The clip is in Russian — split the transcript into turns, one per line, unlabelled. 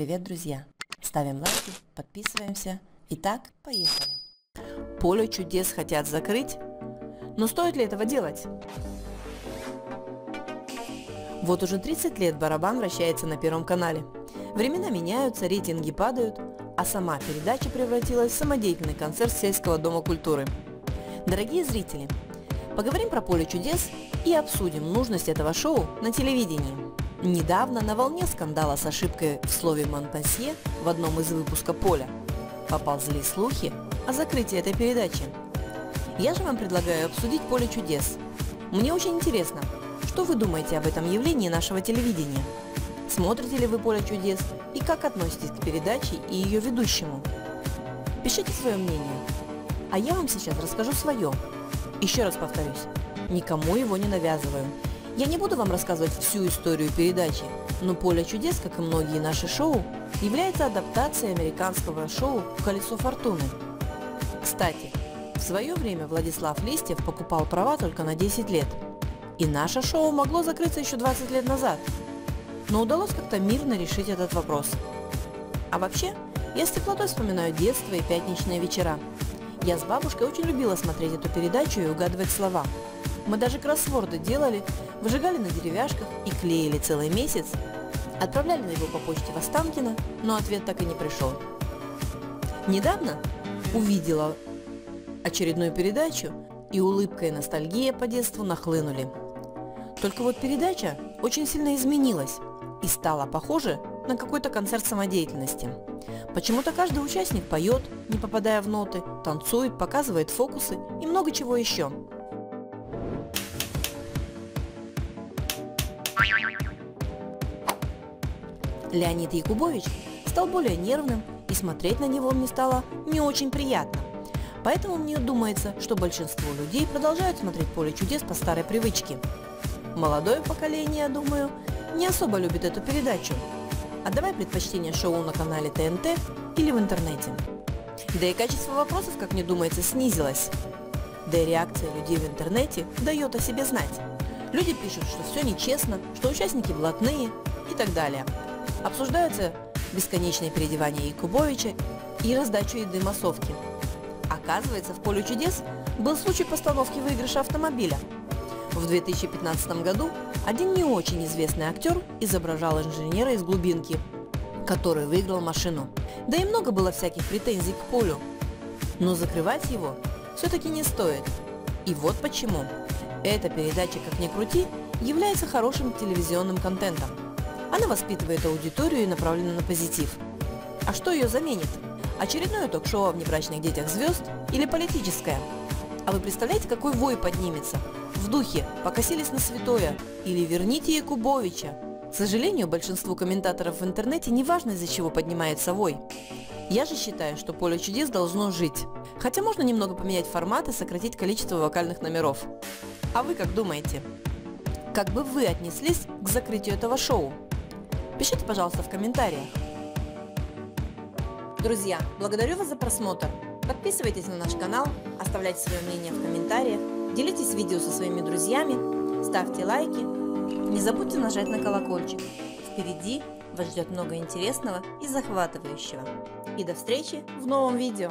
Привет, друзья! Ставим лайки, подписываемся. Итак, поехали! Поле чудес хотят закрыть, но стоит ли этого делать? Вот уже 30 лет барабан вращается на Первом канале. Времена меняются, рейтинги падают, а сама передача превратилась в самодеятельный концерт сельского дома культуры. Дорогие зрители, поговорим про поле чудес и обсудим нужность этого шоу на телевидении. Недавно на волне скандала с ошибкой в слове «Монпансье» в одном из выпусков «Поля» поползли слухи о закрытии этой передачи. Я же вам предлагаю обсудить «Поле чудес». Мне очень интересно, что вы думаете об этом явлении нашего телевидения? Смотрите ли вы «Поле чудес» и как относитесь к передаче и ее ведущему? Пишите свое мнение. А я вам сейчас расскажу свое. Еще раз повторюсь, никому его не навязываю. Я не буду вам рассказывать всю историю передачи, но «Поле чудес», как и многие наши шоу, является адаптацией американского шоу «Колесо фортуны». Кстати, в свое время Владислав Листьев покупал права только на 10 лет. И наше шоу могло закрыться еще 20 лет назад. Но удалось как-то мирно решить этот вопрос. А вообще, я с теплотой вспоминаю детство и пятничные вечера. Я с бабушкой очень любила смотреть эту передачу и угадывать слова. Мы даже кроссворды делали, выжигали на деревяшках и клеили целый месяц. Отправляли на его по почте в Останкино, но ответ так и не пришел. Недавно увидела очередную передачу, и улыбка и ностальгия по детству нахлынули. Только вот передача очень сильно изменилась и стала похожа на какой-то концерт самодеятельности. Почему-то каждый участник поет, не попадая в ноты, танцует, показывает фокусы и много чего еще. Леонид Якубович стал более нервным, и смотреть на него мне стало не очень приятно. Поэтому мне думается, что большинство людей продолжают смотреть «Поле чудес» по старой привычке. Молодое поколение, думаю, не особо любит эту передачу. Отдавай предпочтение шоу на канале ТНТ или в интернете. Да и качество вопросов, как мне думается, снизилось. Да и реакция людей в интернете дает о себе знать. Люди пишут, что все нечестно, что участники блатные и так далее. Обсуждаются бесконечные переодевания Якубовича и раздачу еды массовки. Оказывается, в «Поле чудес» был случай постановки выигрыша автомобиля. В 2015 году один не очень известный актер изображал инженера из глубинки, который выиграл машину. Да и много было всяких претензий к Полю. Но закрывать его все-таки не стоит. И вот почему. Эта передача, как ни крути, является хорошим телевизионным контентом. Она воспитывает аудиторию и направлена на позитив. А что ее заменит? Очередное ток-шоу о внебрачных детях звезд или политическое? А вы представляете, какой вой поднимется? В духе «покосились на святое» или «верните Якубовича». К сожалению, большинству комментаторов в интернете не важно, из-за чего поднимается вой. Я же считаю, что поле чудес должно жить. Хотя можно немного поменять формат и сократить количество вокальных номеров. А вы как думаете? Как бы вы отнеслись к закрытию этого шоу? Пишите, пожалуйста, в комментариях. Друзья, благодарю вас за просмотр. Подписывайтесь на наш канал, оставляйте свое мнение в комментариях, делитесь видео со своими друзьями, ставьте лайки. Не забудьте нажать на колокольчик. Впереди вас ждет много интересного и захватывающего. И до встречи в новом видео!